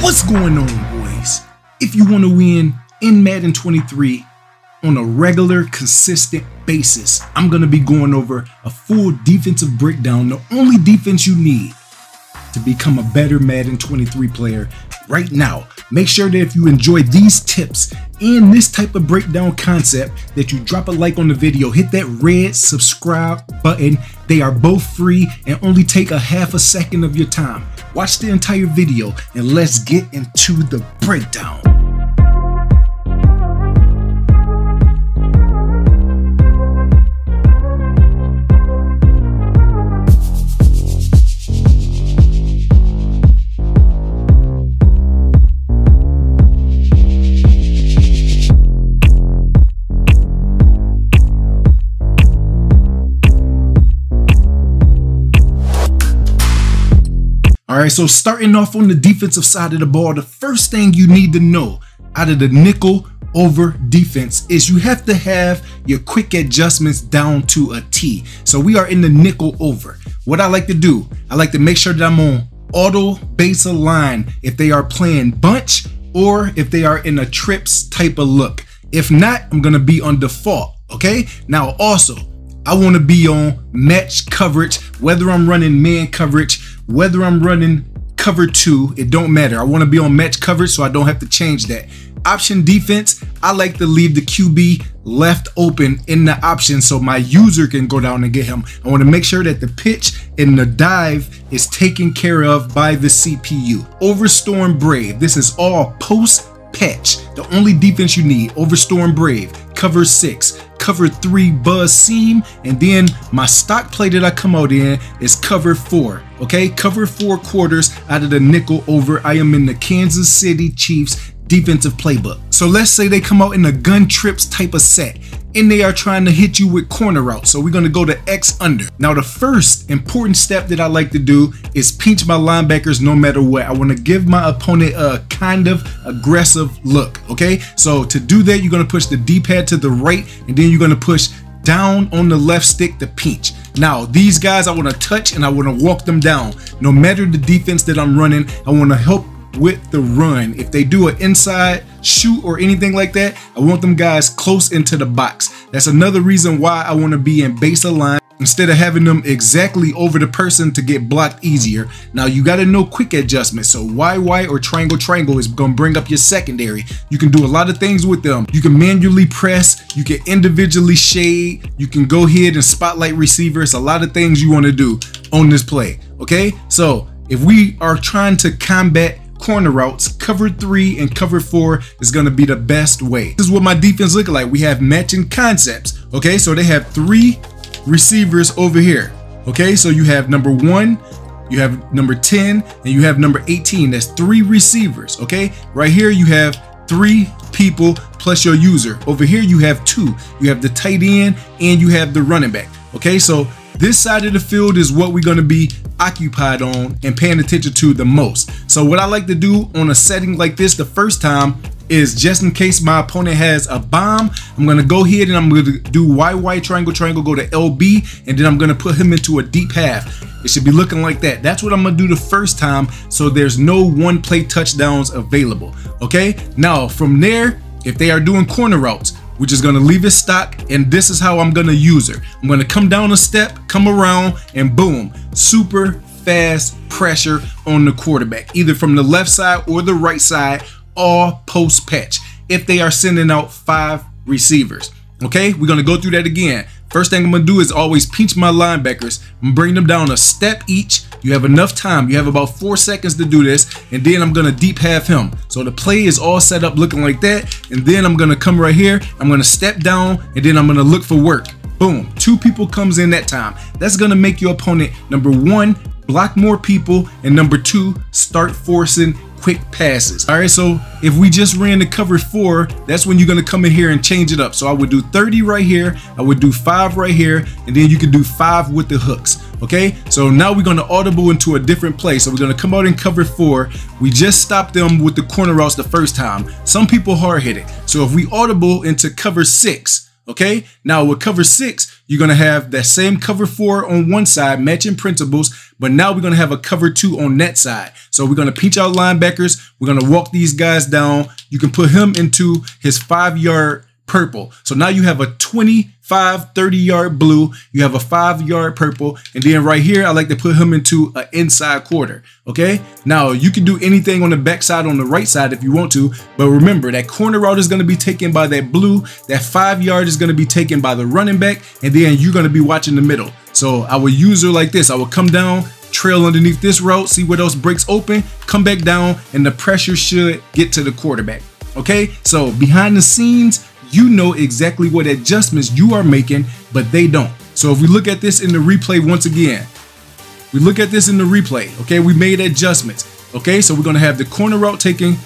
What's going on, boys? If you want to win in Madden 23 on a regular, consistent basis, I'm going to be going over a full defensive breakdown, the only defense you need to become a better Madden 23 player right now. Make sure that if you enjoy these tips and this type of breakdown concept that you drop a like on the video, hit that red subscribe button. They are both free and only take a half a second of your time. Watch the entire video and let's get into the breakdown. Right, so starting off on the defensive side of the ball, the first thing you need to know out of the nickel over defense is you have to have your quick adjustments down to a T. So we are in the nickel over. What I like to do, I like to make sure that I'm on auto base align if they are playing bunch or if they are in a trips type of look. If not, I'm gonna be on default, okay? Now also, I wanna be on match coverage, whether I'm running man coverage, whether I'm running cover two, it don't matter. I want to be on match coverage so I don't have to change that. Option defense, I like to leave the QB left open in the option so my user can go down and get him. I want to make sure that the pitch and the dive is taken care of by the CPU. Overstorm Brave, this is all post patch. The only defense you need, Overstorm Brave, cover six, cover three buzz seam, and then my stock play that I come out in is cover four. Okay, cover four quarters out of the nickel over. I am in the Kansas City Chiefs defensive playbook. So let's say they come out in a gun trips type of set and they are trying to hit you with corner routes. So we're going to go to X under. Now the first important step that I like to do is pinch my linebackers no matter what. I want to give my opponent a kind of aggressive look. Okay, so to do that, you're going to push the D-pad to the right and then you're going to push down on the left stick to pinch. Now, these guys I want to touch and I want to walk them down. No matter the defense that I'm running, I want to help with the run. If they do an inside shoot or anything like that, I want them guys close into the box. That's another reason why I want to be in base align instead of having them exactly over the person to get blocked easier. Now you got to know quick adjustment. So YY or triangle triangle is to bring up your secondary. You can do a lot of things with them. You can manually press, you can individually shade, you can go ahead and spotlight receivers. A lot of things you want to do on this play. Okay, so if we are trying to combat corner routes, cover three and cover four is going to be the best way. This is what my defense look like. We have matching concepts. Okay, so they have three receivers over here. Okay, so you have number one, you have number 10, and you have number 18. That's three receivers. Okay, right here you have three people plus your user. Over here you have two. You have the tight end and you have the running back. Okay, so this side of the field is what we're going to be occupied on and paying attention to the most. So what I like to do on a setting like this the first time is just in case my opponent has a bomb, I'm going to go ahead and I'm going to do YY triangle triangle, go to LB, and then I'm going to put him into a deep half. It should be looking like that. That's what I'm going to do the first time so there's no one play touchdowns available. Okay, now from there, if they are doing corner routes, we're just gonna leave it stock and this is how I'm gonna use her. I'm gonna come down a step, come around and boom, super fast pressure on the quarterback, either from the left side or the right side, all post patch if they are sending out five receivers. Okay, we're gonna go through that again. First thing I'm gonna do is always pinch my linebackers bring them down a step each. You have enough time. You have about four seconds to do this, and then I'm gonna deep half him. So the play is all set up looking like that, and then I'm gonna come right here. I'm gonna step down, and then I'm gonna look for work. Boom, two people comes in that time. That's gonna make your opponent number one block more people, and number two start forcing quick passes. All right, so if we just ran the cover four, that's when you're gonna come in here and change it up. So I would do 30 right here, I would do five right here, and then you can do five with the hooks. Okay, so now we're gonna audible into a different place. So we're gonna come out in cover four. We just stopped them with the corner routes the first time. Some people hard hit it. So if we audible into cover six, Okay, now with cover six, you're gonna have that same cover four on one side, matching principles, but now we're gonna have a cover two on that side. So we're gonna pinch out linebackers, we're gonna walk these guys down. You can put him into his five yard purple. So now you have a 25, 30 yard blue, you have a five yard purple, and then right here, I like to put him into an inside quarter, okay? Now you can do anything on the back side on the right side if you want to, but remember that corner route is gonna be taken by that blue, that five yard is gonna be taken by the running back, and then you're gonna be watching the middle. So I would use her like this, I would come down, trail underneath this route, see what else breaks open, come back down, and the pressure should get to the quarterback. Okay, so behind the scenes, you know exactly what adjustments you are making, but they don't. So if we look at this in the replay once again, we look at this in the replay, okay, we made adjustments. Okay, so we're gonna have the corner route taking,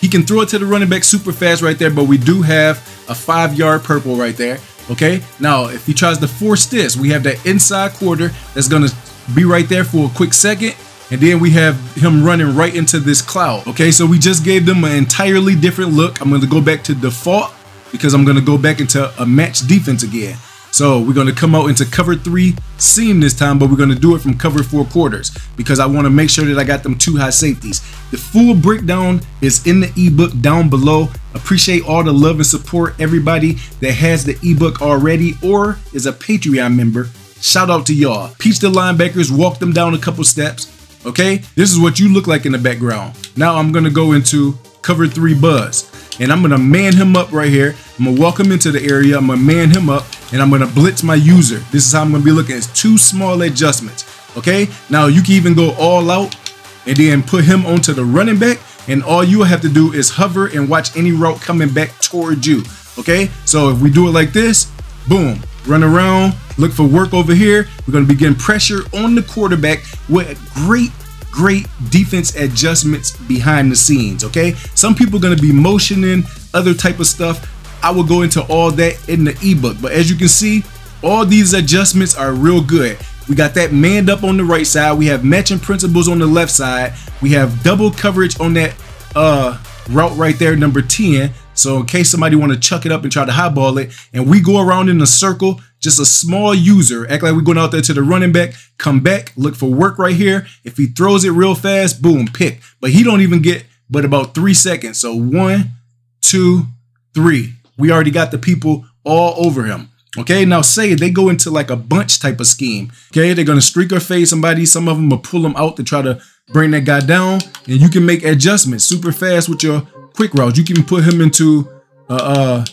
he can throw it to the running back super fast right there, but we do have a five yard purple right there. Okay, now if he tries to force this, we have that inside quarter that's gonna be right there for a quick second. And then we have him running right into this cloud. Okay, so we just gave them an entirely different look. I'm gonna go back to default because I'm going to go back into a match defense again. So we're going to come out into cover three seam this time, but we're going to do it from cover four quarters because I want to make sure that I got them two high safeties. The full breakdown is in the ebook down below. Appreciate all the love and support everybody that has the ebook already or is a Patreon member. Shout out to y'all. Peach the linebackers, walk them down a couple steps. Okay, this is what you look like in the background. Now I'm going to go into cover three buzz and I'm gonna man him up right here. I'm gonna walk him into the area, I'm gonna man him up, and I'm gonna blitz my user. This is how I'm gonna be looking. It's two small adjustments. Okay, now you can even go all out and then put him onto the running back, and all you have to do is hover and watch any route coming back towards you. Okay, so if we do it like this, boom, run around, look for work over here. We're gonna begin pressure on the quarterback with great great defense adjustments behind the scenes, okay? Some people are gonna be motioning, other type of stuff. I will go into all that in the ebook, but as you can see, all these adjustments are real good. We got that manned up on the right side. We have matching principles on the left side. We have double coverage on that uh, route right there, number 10. So in case somebody want to chuck it up and try to highball it, and we go around in a circle, just a small user, act like we're going out there to the running back, come back, look for work right here. If he throws it real fast, boom, pick. But he don't even get but about three seconds. So one, two, three. We already got the people all over him. Okay, now say they go into like a bunch type of scheme. Okay, they're gonna streak or fade somebody. Some of them will pull them out to try to bring that guy down, and you can make adjustments super fast with your quick routes. You can put him into uh, uh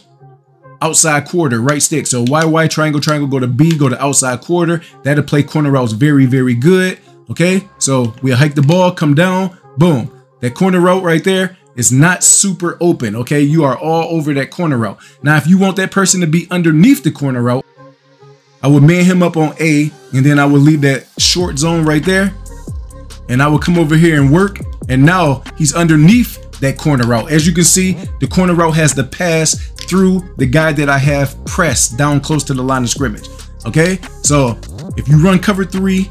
outside quarter, right stick. So YY triangle, triangle, go to B, go to outside quarter. That'll play corner routes very, very good. Okay, so we'll hike the ball, come down, boom. That corner route right there is not super open. Okay, you are all over that corner route. Now, if you want that person to be underneath the corner route, I would man him up on A, and then I would leave that short zone right there. And I would come over here and work. And now he's underneath that corner route. As you can see, the corner route has the pass through the guy that I have pressed down close to the line of scrimmage. Okay, so if you run cover three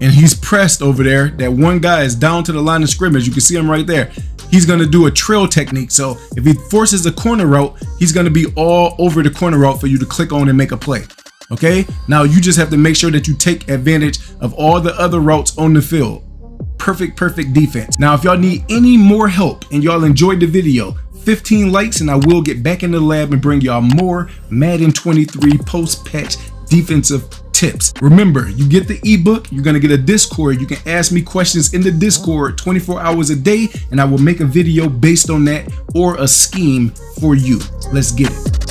and he's pressed over there, that one guy is down to the line of scrimmage. You can see him right there. He's gonna do a trail technique. So if he forces a corner route, he's gonna be all over the corner route for you to click on and make a play. Okay, now you just have to make sure that you take advantage of all the other routes on the field perfect, perfect defense. Now, if y'all need any more help and y'all enjoyed the video, 15 likes and I will get back in the lab and bring y'all more Madden 23 post-patch defensive tips. Remember, you get the ebook, you're gonna get a Discord. You can ask me questions in the Discord 24 hours a day and I will make a video based on that or a scheme for you. Let's get it.